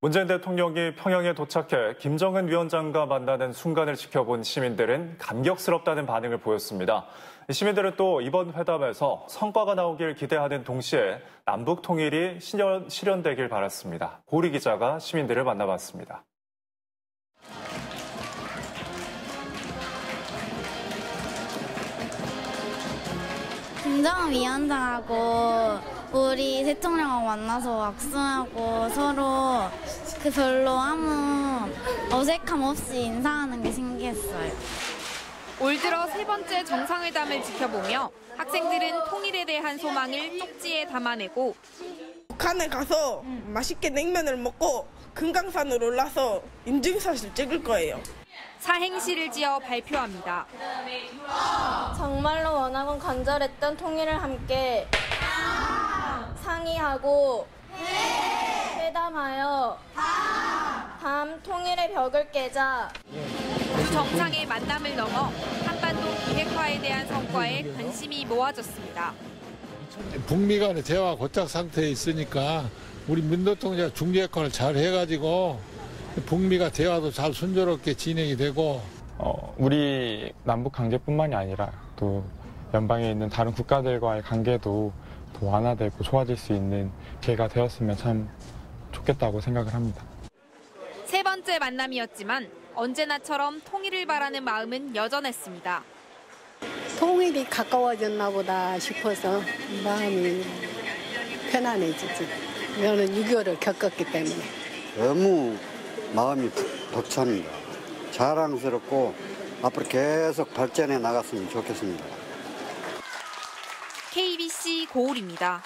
문재인 대통령이 평양에 도착해 김정은 위원장과 만나는 순간을 지켜본 시민들은 감격스럽다는 반응을 보였습니다. 시민들은 또 이번 회담에서 성과가 나오길 기대하는 동시에 남북 통일이 실현, 실현되길 바랐습니다. 고리 기자가 시민들을 만나봤습니다. 김정은 위원장하고 우리 대통령하고 만나서 악수하고 서로 그 별로 아무 어색함 없이 인사하는 게 신기했어요. 올 들어 세 번째 정상회담을 지켜보며 학생들은 통일에 대한 소망을 쪽지에 담아내고 북한에 가서 맛있게 냉면을 먹고 금강산으로 올라서 인증사실 찍을 거예요. 사행시를 지어 발표합니다. 정말로 원하고 간절했던 통일을 함께 상의하고 회담하여 통일의 벽을 깨자. 두 정상의 만남을 넘어 한반도 비핵화에 대한 성과에 관심이 모아졌습니다. 북미 간의 대화 고착 상태에 있으니까 우리 문 대통령 중재 역할을 잘 해가지고 북미가 대화도 잘 순조롭게 진행이 되고 어, 우리 남북 관계뿐만이 아니라 또 연방에 있는 다른 국가들과의 관계도 더 완화되고 좋아질 수 있는 기회가 되었으면 참 좋겠다고 생각을 합니다. 세 번째 만남이었지만 언제나처럼 통일을 바라는 마음은 여전했습니다. 통일이 가까워졌나 보다 싶어서 마음이 편안해지지. 저는 6.25를 겪었기 때문에. 너무 마음이 벅찹니다. 자랑스럽고 앞으로 계속 발전해 나갔으면 좋겠습니다. KBC 고울입니다.